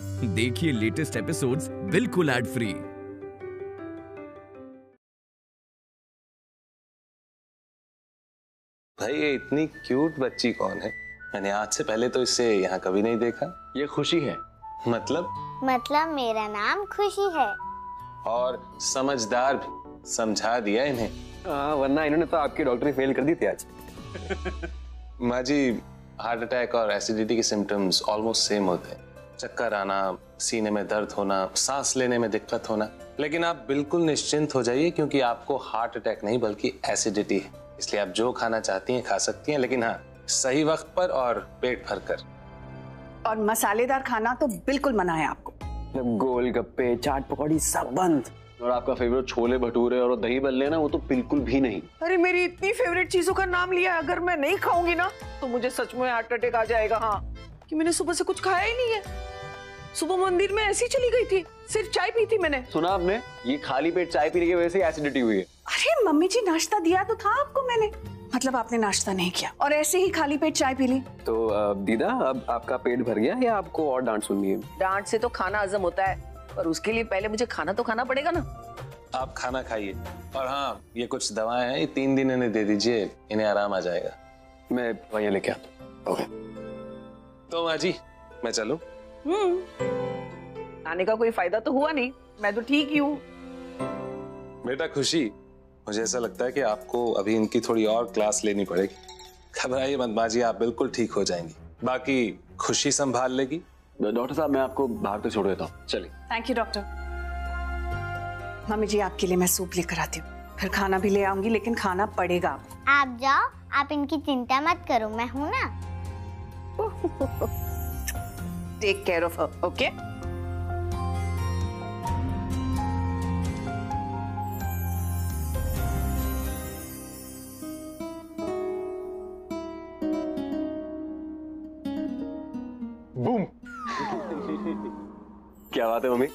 देखिए latest episodes बिल्कुल ad free भाई ये इतनी क्यूट बच्ची कौन है? मैंने आज से पहले तो इसे यहाँ कभी नहीं देखा। ये खुशी है? मतलब? मतलब मेरा नाम खुशी है। और समझदार भी। समझा दिया इन्हें। हाँ वरना इन्होंने तो आपकी डॉक्टरी फेल कर दी थी आज। माँ जी हार्ट अटैक और एसिडिटी के सिम्टम्स ऑलमोस्ट सेम होते हैं। चक्कर आना सीने में दर्द होना सांस लेने में दिक्कत होना। लेकिन आप बिल्कुल निश्चिंत हो जाइए क्योंकि आपको हार्ट अटैक नहीं बल्कि एसिडिटी है। इसलिए आप जो खाना चाहती हैं खा सकती हैं लेकिन हाँ सही वक्त पर और पेट भर कर और मसालेदार खाना तो बिल्कुल मना है आपको गोल गप्पे चाट पकौड़ी सब बंद। और आपका फेवरेट छोले भटूरे और दही बल्ले ना वो तो बिल्कुल भी नहीं। अरे मेरी इतनी फेवरेट चीज़ों का नाम लिया अगर मैं नहीं खाऊँगी ना तो मुझे सच में हार्ट अटैक आ जाएगा हाँ। कि मैंने सुबह से कुछ खाया ही नहीं है। सुबह मंदिर में ऐसी चली गई थी सिर्फ़ चाय पी थी मैंने। सुना आपने? ये खाली पेट चाय पीने की वजह से एसिडिटी हुई है। अरे मम्मी जी नाश्ता दिया तो था आपको मैंने। मतलब आपने नाश्ता नहीं किया। और ऐसे ही खाली पेट चाय पी ली। तो दीदा अब आपका पेट भर गया या आपको और डांट सुननी है? डांट से तो खाना हजम होता है पर उसके लिए पहले मुझे खाना तो खाना पड़ेगा ना। आप खाना खाइए। और हाँ ये कुछ दवाएँ हैं ये तीन दिन इन्हें दे दीजिए इन्हें आराम आ जाएगा। मैं वहीं लेके आता हूँ। ओके तो माँ जी मैं चलूँ? हम्म। आने का कोई फ़ायदा तो हुआ नहीं मैं तो ठीक ही हूँ। बेटा खुशी मुझे ऐसा लगता है कि आपको अभी इनकी थोड़ी और क्लास लेनी पड़ेगी। घबराइए मत माँ जी आप बिल्कुल ठीक हो जाएँगी। बाकी खुशी संभाल लेगी। डॉक्टर साहब मैं आपको बाहर तक छोड़ देता हूँ। चलिए। थैंक यू डॉक्टर मम्मी जी आपके लिए मैं सूप लेकर आती हूँ। फिर खाना भी ले आऊँगी लेकिन खाना पड़ेगा आप जाओ आप इनकी चिंता मत करो मैं हूँ ना। Take care of her okay boom क्या बात है मम्मी?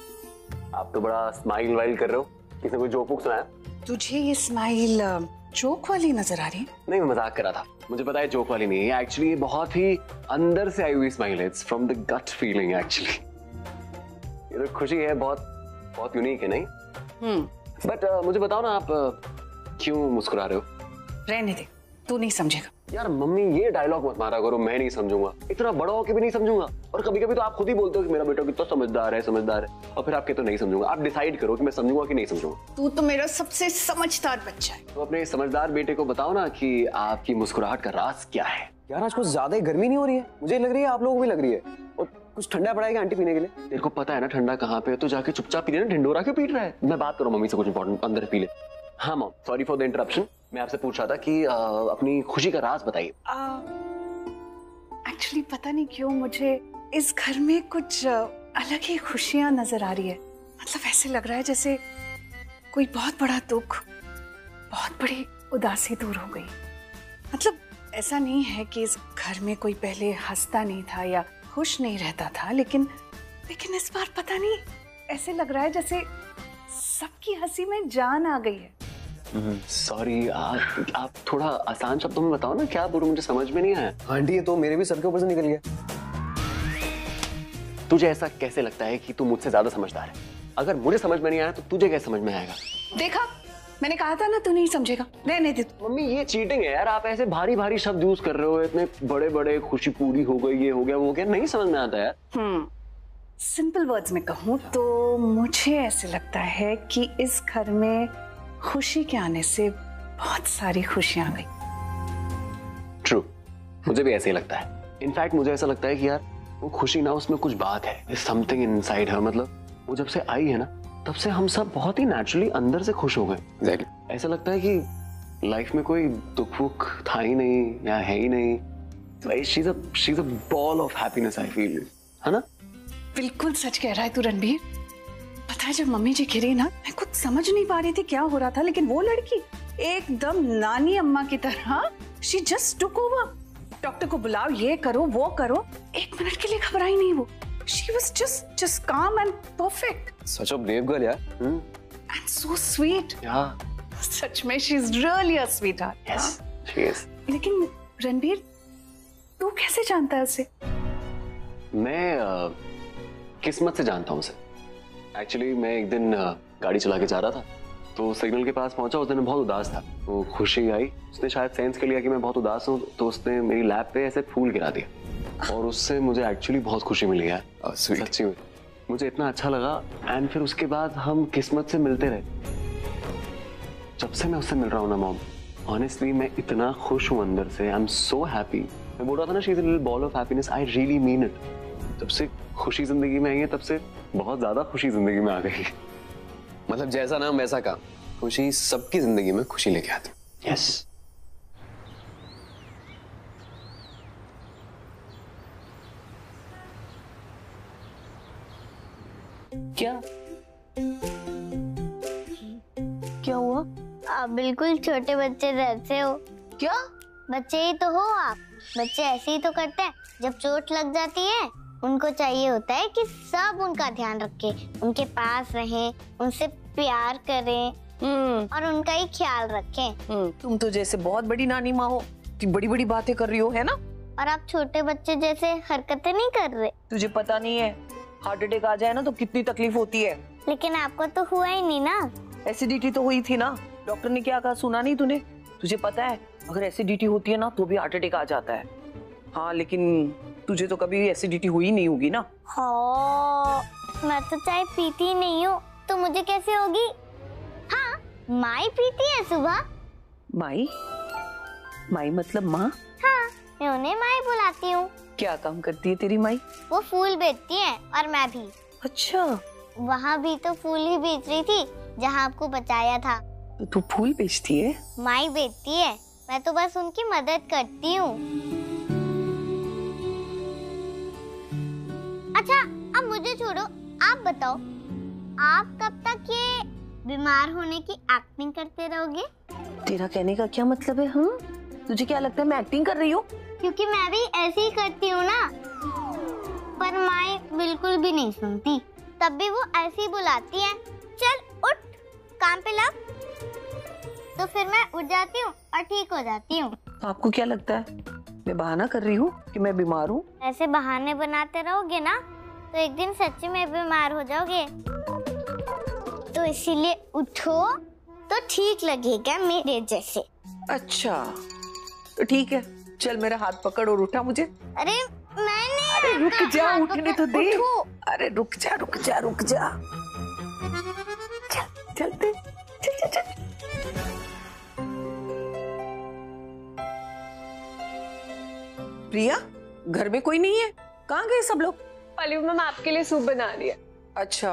आप तो बड़ा स्माइल वाइल कर रहे हो। किसी ने कोई जोक सुनाया? तुझे ये स्माइल जोक वाली नज़र आ रही है? नहीं मैं मज़ाक कर रहा था। मुझे पता है जोक वाली नहीं है। एक्चुअली ये बहुत ही अंदर से आई हुई स्माइल है। It's from the gut feeling actually ये तो खुशी है बहुत बहुत यूनिक है नहीं? हम्म। बट uh, मुझे बताओ ना आप uh, क्यों मुस्कुरा रहे हो? रहने दे। तू नहीं समझेगा। यार मम्मी ये डायलॉग मत मारा करो मैं नहीं समझूँगा। इतना बड़ा होके भी नहीं समझूँगा। और कभी कभी तो आप खुद ही बोलते हो कि मेरा बेटा कितना तो समझदार है समझदार है। और फिर आप कहते हो नहीं समझूँगा। आप डिसाइड करो कि मैं समझूँगा कि नहीं समझूँगा। तू तो मेरा सबसे समझदार बच्चा है। तो अपने समझदार बेटे को बताओ ना कि आपकी मुस्कुराहट का राज क्या है। यार आज कुछ ज़्यादा ही गर्मी नहीं हो रही है? मुझे लग रही है आप लोगों को भी लग रही है। और कुछ ठंडा पड़ाएगा आंटी पीने के लिए? तेरे को पता है ना ठंडा कहाँ पे है तो जाके चुपचाप पी ले ना ढिंडोरा क्यों पीट रहा है? मैं बात करूँ मम्मी से कुछ इंपॉर्टेंट अंदर पी ले। हाँ mom sorry for the interruption मैं आपसे पूछ रहा था कि आ, अपनी खुशी का राज बताइए। एक्चुअली पता नहीं क्यों मुझे इस घर में कुछ अलग ही खुशियाँ नज़र आ रही है। मतलब ऐसे लग रहा है जैसे कोई बहुत बड़ा दुख बहुत बड़ी उदासी दूर हो गई। मतलब ऐसा नहीं है कि इस घर में कोई पहले हंसता नहीं था या खुश नहीं रहता था लेकिन लेकिन इस बार पता नहीं ऐसे लग रहा है जैसे सबकी हँसी में जान आ गई है। सॉरी आप आप थोड़ा आसान शब्दों में बताओ ना क्या बोलूँ मुझे समझ में नहीं आया। आंटी ये तो मेरे भी सर के ऊपर से निकल गया। तुझे ऐसा कैसे लगता है कि तू मुझसे ज़्यादा समझदार है? अगर मुझे समझ में नहीं आया तो तुझे कैसे समझ में आएगा? देखा? मैंने कहा था ना तू नहीं समझेगा। रहने दे तू। मम्मी ये चीटिंग है यार आप ऐसे भारी भारी शब्द यूज़ कर रहे हो इतने बड़े बड़े खुशी पूरी हो गई ये हो गया वो हो गया नहीं समझ में आता यार। हम्म सिंपल वर्ड्स में कहूँ तो मुझे ऐसे लगता है कि इस घर में खुशी के आने से बहुत सारी खुशियाँ आ गई। ट्रू मुझे भी ऐसे ही लगता है। इनफैक्ट मुझे ऐसा लगता है कि यार वो खुशी ना उसमें कुछ बात है। समथिंग इनसाइड है मतलब वो जब से आई है ना तब से हम सब बहुत ही नेचुरली अंदर से खुश हो गए। एग्जैक्टली ऐसा लगता है कि लाइफ में कोई दुख वुख था ही नहीं या है ही नहीं। A a ball of happiness I feel है ना? बिल्कुल सच कह रहा है तू रणबीर। पता है जब मम्मी जी गिरी ना मैं कुछ समझ नहीं पा रही थी क्या हो रहा था लेकिन वो लड़की एकदम नानी अम्मा की तरह she just took over doctor को बुलाओ ये करो वो करो। एक मिनट के लिए घबराई नहीं वो। She was just just calm and perfect such a brave girl यार। एंड सो स्वीट या सच में she is really a sweetheart yes she is लेकिन रणबीर तू कैसे जानता है उसे? मैं किस्मत से जानता हूँ उसे। एक्चुअली मैं एक दिन गाड़ी चला के जा रहा था तो सिग्नल के पास पहुँचा उस दिन मैं बहुत उदास था। तो खुशी आई। उसने शायद सेंस कर लिया कि मैं बहुत उदास हूँ तो उसने मेरी लैब पे ऐसे फूल गिरा दिया। और उससे मुझे एक्चुअली बहुत खुशी मिली है Oh, सच्ची में। मुझे इतना अच्छा लगा एंड फिर उसके बाद हम किस्मत से मिलते रहे। जब से मैं उससे मिल रहा हूँ ना मॉम ऑनेस्टली मैं इतना खुश हूँ अंदर से। आई एम सो हैप्पी मैं बोल रहा था ना she is ball of happiness I really mean it जब से खुशी ज़िंदगी में आई है तब से बहुत ज़्यादा खुशी ज़िंदगी में आ गई मतलब जैसा नाम वैसा काम खुशी सबकी ज़िंदगी में खुशी लेके आती यस क्या? क्या हुआ? आप बिल्कुल छोटे बच्चे जैसे हो। क्या? बच्चे ही तो हो आप। बच्चे ऐसे ही तो करते हैं जब चोट लग जाती है उनको चाहिए होता है कि सब उनका ध्यान रखे उनके पास रहें उनसे प्यार करें हम्म। और उनका ही ख्याल रखें। हम्म, तुम तो जैसे बहुत बड़ी नानी माँ हो कि बड़ी बड़ी बातें कर रही हो है ना? और आप छोटे बच्चे जैसे हरकतें नहीं कर रहे। तुझे पता नहीं है हार्ट अटैक आ जाए ना तो कितनी तकलीफ़ होती है। लेकिन आपको तो हुआ ही नहीं ना। एसिडिटी तो हुई थी ना। डॉक्टर ने क्या कहा सुना नहीं तूने? तुझे पता है अगर एसिडिटी होती है ना तो भी हार्ट अटैक आ जाता है। हाँ लेकिन तुझे तो कभी एसिडिटी हुई नहीं होगी ना। हाँ मैं तो चाय पीती नहीं हूँ तो मुझे कैसे होगी? हाँ माई पीती है सुबह। माई? माई मतलब माँ? हाँ मैं उन्हें माई बुलाती हूँ। क्या काम करती है तेरी माई? वो फूल बेचती है और मैं भी। अच्छा। वहाँ भी तो फूल ही बेच रही थी जहाँ आपको बचाया था। तो तू फूल बेचती है? माई बेचती है मैं तो बस उनकी मदद करती हूँ। अच्छा अब मुझे छोड़ो। आप बताओ आप कब तक ये बीमार होने की एक्टिंग करते रहोगे? तेरा कहने का क्या मतलब है हम तुझे क्या लगता है मैं एक्टिंग कर रही हूँ? क्योंकि मैं भी ऐसे ही करती हूँ ना। पर माई बिल्कुल भी नहीं सुनती। तब भी वो ऐसे ही बुलाती है चल उठ काम पे लग। तो फिर मैं उठ जाती हूँ और ठीक हो जाती हूँ। आपको क्या लगता है? मैं बहाना कर रही हूँ कि मैं बीमार हूँ। ऐसे बहाने बनाते रहोगे ना तो एक दिन सच्ची में बीमार हो जाओगे। तो इसीलिए उठो तो ठीक लगेगा मेरे जैसे। अच्छा तो ठीक है चल मेरा हाथ पकड़ और उठा मुझे। अरे मैंने अरे रुक जा उठने तो दे। अरे रुक जा रुक जा रुक जा। चल चलते। प्रिया घर में कोई नहीं है? कहाँ गए सब लोग? पल्लू मैम आपके लिए सूप बना रही है। अच्छा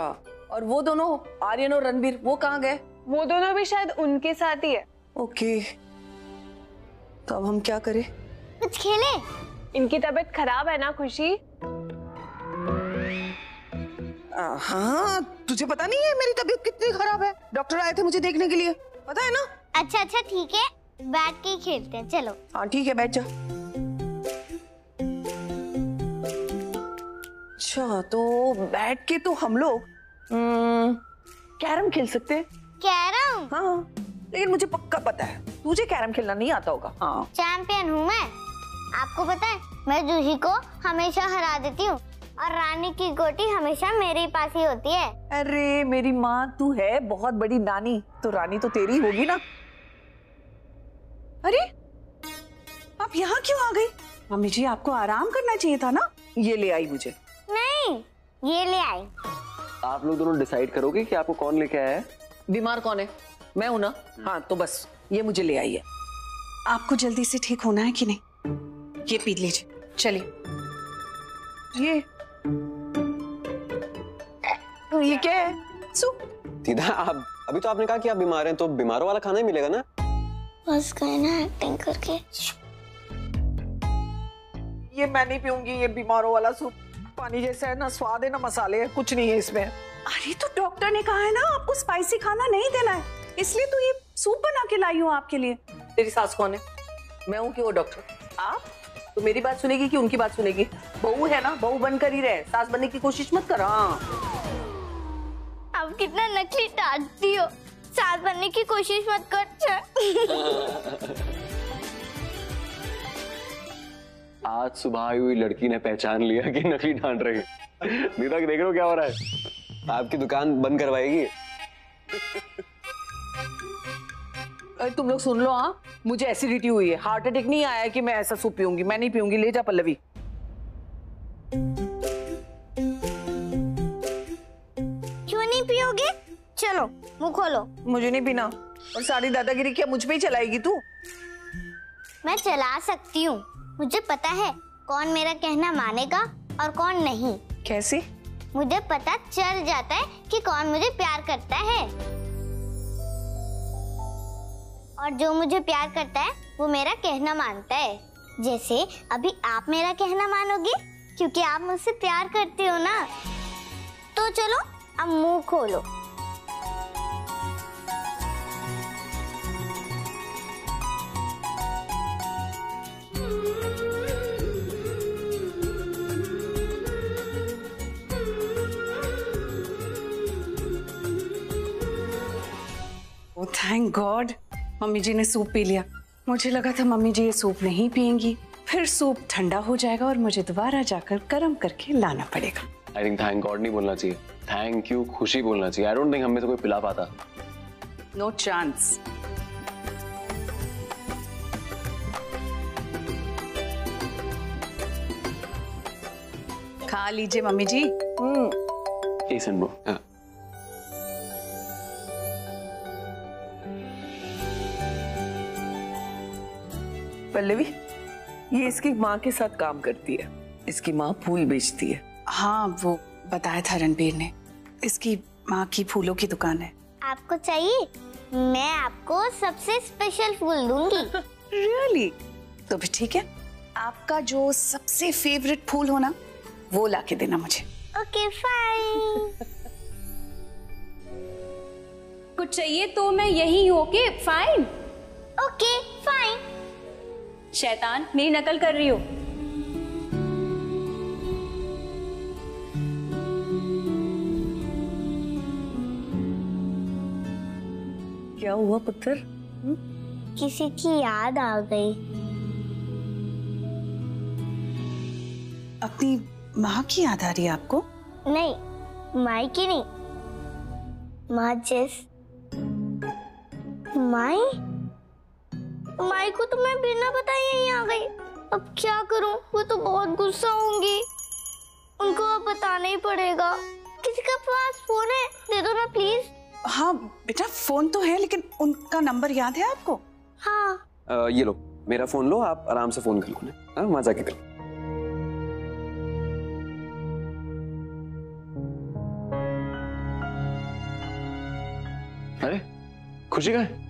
और वो दोनों आर्यन और रणबीर वो कहाँ गए? वो दोनों भी शायद उनके साथ ही है। ओके तो अब हम क्या करें? कुछ खेले? इनकी तबीयत खराब है ना खुशी? आ, हाँ तुझे पता नहीं है मेरी तबीयत कितनी खराब है? डॉक्टर आए थे मुझे देखने के लिए। पता है ना? अच्छा अच्छा ठीक है। बैठ के ही खेलते हैं चलो। हाँ ठीक है बैठ जा। अच्छा तो बैठ के तो हम लोग हम्म, कैरम खेल सकते हैं। कैरम? हाँ लेकिन मुझे पक्का पता है तुझे कैरम खेलना नहीं आता होगा। हाँ। चैंपियन हूँ मैं। आपको पता है मैं जूही को हमेशा हरा देती हूँ और रानी की गोटी हमेशा मेरे पास ही होती है। अरे मेरी माँ तू है बहुत बड़ी नानी तो रानी तो तेरी होगी ना। अरे आप यहाँ क्यों आ गई? मम्मी जी आपको आराम करना चाहिए था ना? ये ले आई मुझे। नहीं ये ले आई। आप लोग दोनों डिसाइड करोगे कि आपको कौन लेके आया है? बीमार कौन है? मैं हूँ ना? हाँ तो बस ये मुझे ले आई है। आपको जल्दी से ठीक होना है कि नहीं? ये पी लीजिए। चलिए। ये। तो ये क्या है? सूप दीदा आप अभी तो आपने कहा कि आप बीमार हैं तो बीमारों वाला खाना ही मिलेगा ना? बस गए ना एक्टिंग करके। ये मैं नहीं पीऊँगी ये बीमारों वाला सूप पानी जैसा है ना स्वाद है ना मसाले है कुछ नहीं है इसमें। अरे तो डॉक्टर ने कहा है ना आपको स्पाइसी खाना नहीं देना है। इसलिए तो ये सूप बना के लाई हूँ आपके लिए। तेरी सास कौन है? मैं हूँ कि वो डॉक्टर आप? तो मेरी बात सुनेगी कि उनकी बात सुनेगी? बहू है ना बहू बनकर ही रहे। सास बनने की कोशिश मत कर हाँ। अब कितना नकली डांटती हो। साथ बनने की कोशिश मत कर आज सुबह आई हुई लड़की ने पहचान लिया कि नकली डांट रही। है। दीपक देख रहे हो क्या हो रहा है? आपकी दुकान बंद करवाएगी? अरे तुम लोग सुन लो हाँ। मुझे एसिडिटी हुई है। हार्ट अटैक नहीं आया कि मैं ऐसा सूप पीऊँगी। मैं नहीं पीऊँगी। ले जा पल्लवी। क्यों नहीं पियोगे? चलो मुँह खोलो। मुझे नहीं पीना। और सारी दादागिरी क्या मुझ पे ही चलाएगी तू? मैं चला सकती हूँ। मुझे पता है कौन मेरा कहना मानेगा और कौन नहीं। कैसे? मुझे पता चल जाता है कि कौन मुझे प्यार करता है। और जो मुझे प्यार करता है वो मेरा कहना मानता है। जैसे अभी आप मेरा कहना मानोगे? क्योंकि आप मुझसे प्यार करते हो ना। तो चलो अब मुँह खोलो। थैंक गॉड मम्मी जी ने सूप पी लिया। मुझे लगा था मम्मी जी ये सूप नहीं पियेंगी। फिर सूप ठंडा हो जाएगा और मुझे दोबारा जाकर गर्म करके लाना पड़ेगा। आई थिंक थैंक गॉड नहीं बोलना चाहिए। थैंक यू खुशी बोलना चाहिए। आई डोंट थिंक हमें से कोई पिला पाता। नो चांस खा लीजिए मम्मी जी। ए सिंबो हाँ। पल्लवी ये इसकी माँ के साथ काम करती है। इसकी माँ फूल बेचती है। हाँ वो बताया था रणबीर ने। इसकी माँ की फूलों की दुकान है। आपको चाहिए? मैं आपको सबसे स्पेशल फूल दूँगी। रियली तो भी ठीक है। आपका जो सबसे फेवरेट फूल हो ना वो ला के देना मुझे। ओके फाइन कुछ चाहिए तो मैं यही हूँ ओके फाइन शैतान मेरी नकल कर रही हो। क्या हुआ पुत्र? किसी की याद आ गई। अपनी माँ की याद आ रही है आपको? नहीं माई की नहीं। माँ जिस माई माई को तो मैं बिना बताए यहीं आ गई। अब क्या करूँ? वो तो बहुत गुस्सा होंगी। उनको अब बताना ही पड़ेगा। किसी का पास फ़ोन है? दे दो ना प्लीज़ हाँ बेटा फ़ोन तो है लेकिन उनका नंबर याद है आपको? हाँ। अ, ये लो मेरा फ़ोन लो आप आराम से फ़ोन कर लो। हाँ वहाँ जाके करो अरे खुशी का है?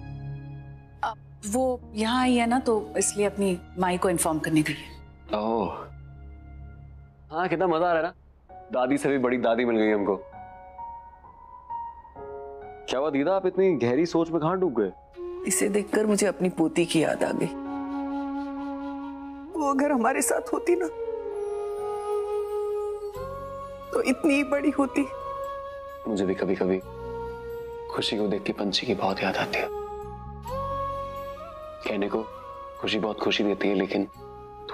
वो यहाँ आई है ना तो इसलिए अपनी माई को इन्फॉर्म करने गई है ओह। हाँ कितना मज़ा आ रहा है ना। दादी से भी बड़ी दादी मिल गई हमको। क्या हुआ दीदा आप इतनी गहरी सोच में कहाँ डूब गए? इसे देखकर मुझे अपनी पोती की याद आ गई। वो अगर हमारे साथ होती ना तो इतनी ही बड़ी होती। मुझे भी कभी कभी खुशी को देख के पंछी की बहुत याद आती है। कहने को खुशी बहुत खुशी देती है लेकिन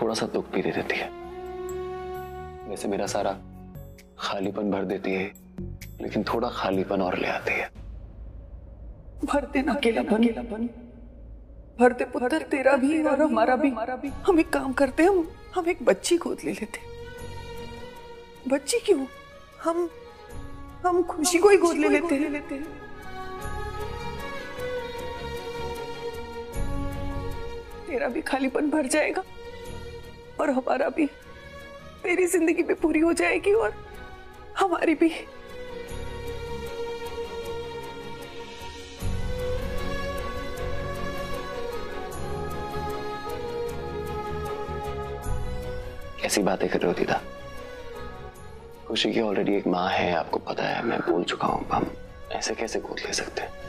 थोड़ा सा दुख भी दे देती है। वैसे मेरा सारा खालीपन भर देती है लेकिन थोड़ा खालीपन और ले आती है। भर देना अकेलापन। अकेलापन भर दे पुत्र तेरा भी और हमारा भी। हमारा भी। हम एक काम करते हम हम एक बच्ची गोद ले लेते बच्ची क्यों? हम हम खुशी को ही गोद ले लेते हैं। तेरा भी खालीपन भर जाएगा और हमारा भी तेरी ज़िंदगी भी पूरी हो जाएगी और हमारी भी। कैसी बातें कर रहे हो दीदा? खुशी की ऑलरेडी एक माँ है, आपको पता है, मैं बोल चुका हूँ हम ऐसे कैसे गोद ले सकते हैं?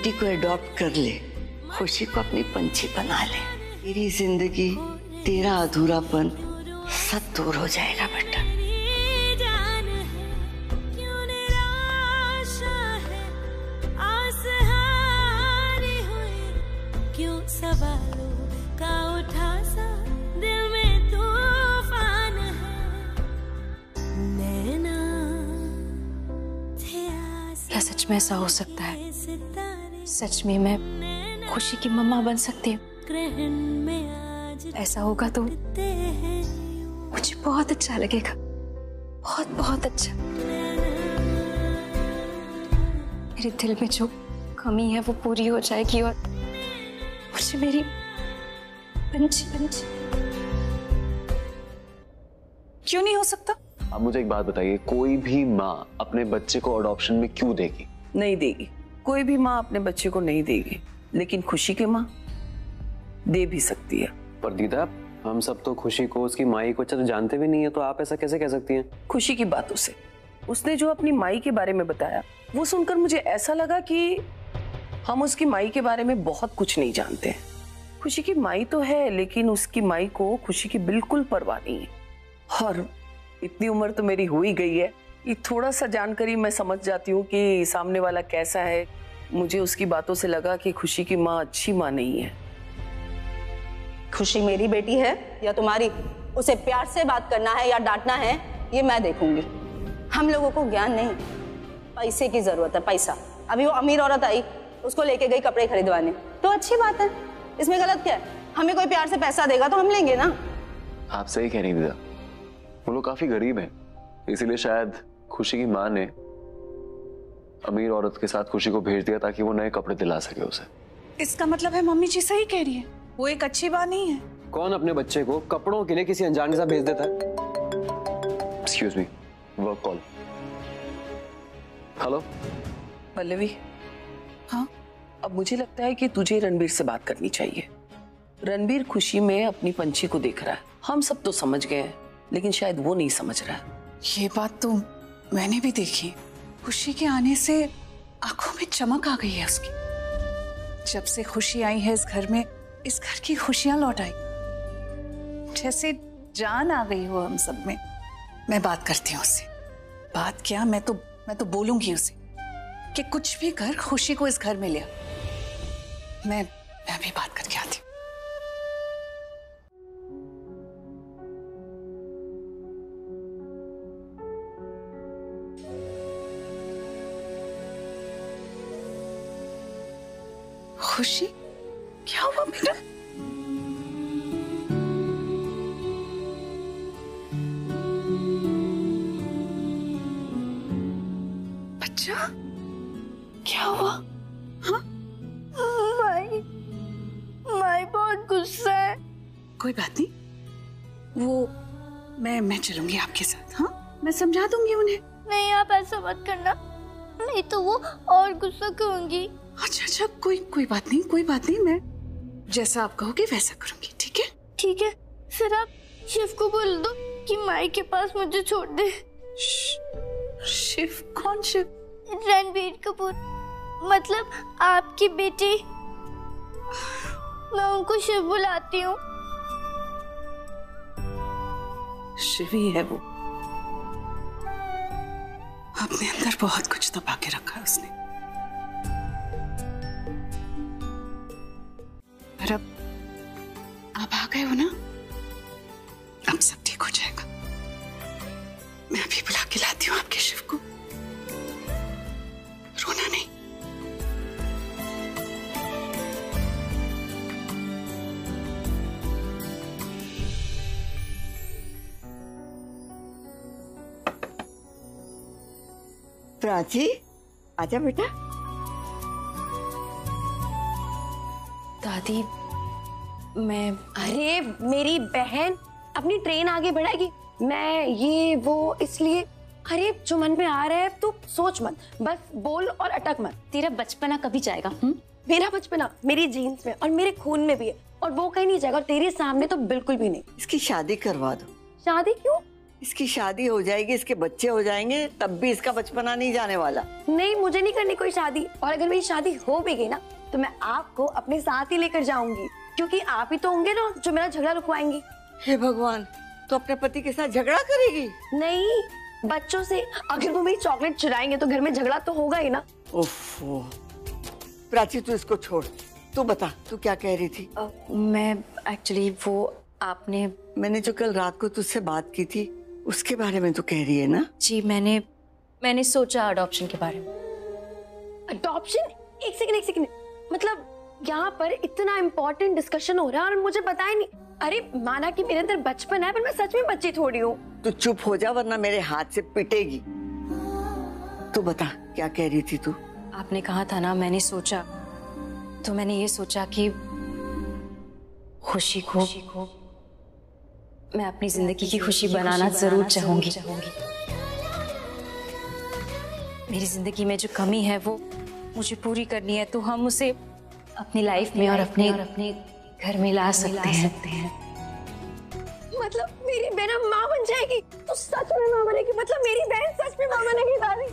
बेटी को अडॉप्ट कर ले, खुशी को अपनी पंछी बना ले। तेरी ज़िंदगी तेरा अधूरापन सब दूर हो जाएगा बेटा का उठा सा क्या सच में ऐसा हो सकता है? सच में मैं खुशी की मम्मा बन सकती हूँ। ऐसा होगा तो मुझे बहुत अच्छा लगेगा। बहुत बहुत अच्छा। मेरे दिल में जो कमी है वो पूरी हो जाएगी और मुझे मेरी पंछी पंछी। क्यों नहीं हो सकता? आप मुझे एक बात बताइए कोई भी माँ अपने बच्चे को अडॉप्शन में क्यों देगी? नहीं देगी। कोई भी माँ अपने बच्चे को नहीं देगी लेकिन खुशी की माँ दे भी सकती है। पर दीदा हम सब तो खुशी को उसकी माई को अच्छा तो जानते भी नहीं है तो आप ऐसा कैसे कह सकती हैं? खुशी की बातों से। उसने जो अपनी माई के बारे में बताया वो सुनकर मुझे ऐसा लगा कि हम उसकी माई के बारे में बहुत कुछ नहीं जानते हैं। खुशी की माई तो है लेकिन उसकी माई को खुशी की बिल्कुल परवाह नहीं है। और इतनी उम्र तो मेरी हो ही गई है ये थोड़ा सा जानकारी मैं समझ जाती हूँ कि सामने वाला कैसा है। मुझे उसकी बातों से लगा कि खुशी की माँ अच्छी माँ नहीं है। खुशी मेरी बेटी है या तुम्हारी? उसे प्यार से बात करना है या डांटना है ये मैं देखूँगी। हम लोगों को ज्ञान नहीं। पैसे की ज़रूरत है पैसा। अभी वो अमीर औरत आई उसको लेके गई कपड़े खरीदवाने। तो अच्छी बात है। इसमें गलत क्या है? हमें कोई प्यार से पैसा देगा तो हम लेंगे ना। आप सही कह रही दीदा। वो लोग काफ़ी गरीब हैं इसीलिए शायद खुशी की माँ ने अमीर औरत के साथ खुशी को भेज दिया ताकि वो नए कपड़े दिला सके उसे। इसका मतलब है मम्मी जी सही कह रही है। वो एक अच्छी बात नहीं है। कौन अपने बच्चे को कपड़ों के लिए किसी अनजान के साथ भेज देता है? Excuse me work call hello Pallavi. हाँ? अब मुझे लगता है कि तुझे रणबीर से बात करनी चाहिए। रणबीर खुशी में अपनी पंछी को देख रहा है। हम सब तो समझ गए हैं लेकिन शायद वो नहीं समझ रहा है। ये बात तो मैंने भी देखी। खुशी के आने से आँखों में चमक आ गई है उसकी। जब से खुशी आई है इस घर में, इस घर की खुशियाँ लौट आई। जैसे जान आ गई हो हम सब में। मैं बात करती हूँ उससे। बात क्या? मैं तो मैं तो बोलूँगी उसे कि कुछ भी कर, खुशी को इस घर में लिया मैं मैं भी बात करके आती हूँ। खुशी? क्या हुआ मेरा? बच्चा क्या हुआ? हाँ? माई माई बहुत गुस्सा है। कोई बात नहीं। वो मैं मैं चलूँगी आपके साथ हाँ? मैं समझा दूँगी उन्हें। नहीं आप ऐसा मत करना। नहीं तो वो और गुस्सा करूँगी। अच्छा अच्छा कोई कोई बात नहीं कोई बात नहीं मैं जैसा आप कहोगे वैसा करूँगी ठीक है? ठीक है फिर आप शिव को बोल दो कि माई के पास मुझे छोड़ दे। शिव कौन शिव? रणबीर कपूर। मतलब आपकी बेटी। मैं उनको शिव बुलाती हूँ। शिव ही है वो। अपने अंदर बहुत कुछ दबा के रखा है उसने। आप आ गए हो ना अब सब ठीक हो जाएगा। मैं अभी बुला के लाती हूँ आपके शिव को। रोना नहीं। प्राची आजा बेटा। दादी मैं अरे मेरी बहन अपनी ट्रेन आगे बढ़ाएगी। मैं ये वो इसलिए। अरे जो मन में आ रहा है तू सोच मत। बस बोल और अटक मत। तेरा बचपना कभी जाएगा हुँ? मेरा बचपना मेरी जीन्स में और मेरे खून में भी है। और वो कहीं नहीं जाएगा और तेरे सामने तो बिल्कुल भी नहीं। इसकी शादी करवा दो। शादी क्यों? इसकी शादी हो जाएगी इसके बच्चे हो जाएँगे तब भी इसका बचपना नहीं जाने वाला। नहीं मुझे नहीं करनी कोई शादी। और अगर मेरी शादी हो भी गई ना तो मैं आपको अपने साथ ही लेकर जाऊँगी। क्योंकि आप ही तो होंगे ना जो मेरा झगड़ा रुकवाएँगी। हे भगवान तो अपने पति के साथ झगड़ा करेगी? नहीं बच्चों से। अगर वो मेरी चॉकलेट चुराएँगे तो घर में झगड़ा तो होगा ही ना। ओफो प्राची तू इसको छोड़। तू बता तू क्या कह रही थी? अ, मैं एक्चुअली वो आपने मैंने जो कल रात को तुझसे बात की थी उसके बारे में तो कह रही है ना? जी मैंने मैंने सोचा अडॉप्शन के बारे में। अडॉप्शन एक सेकंड एक सेकंड मतलब यहाँ पर इतना इम्पोर्टेंट डिस्कशन हो रहा है और मुझे पता ही नहीं। अरे माना कि मेरे अंदर बचपन है पर मैं सच में बच्ची थोड़ी हूँ। तू चुप हो जा वरना मेरे हाथ से पिटेगी। तू बता क्या कह रही थी तू? आपने कहा था ना मैंने सोचा। तो मैंने ये सोचा कि खुशी को मैं अपनी ज़िंदगी की खुशी बनाना ज़रूर चाहूँगी। मेरी ज़िंदगी में जो कमी है वो मुझे पूरी करनी है तो हम उसे अपनी लाइफ में और अपने अपने घर में ला सकते हैं। मतलब मेरी बहन माँ बन जाएगी तो सच में माँ बनेगी। मतलब मेरी बहन सच में माँ बनेगी दादी।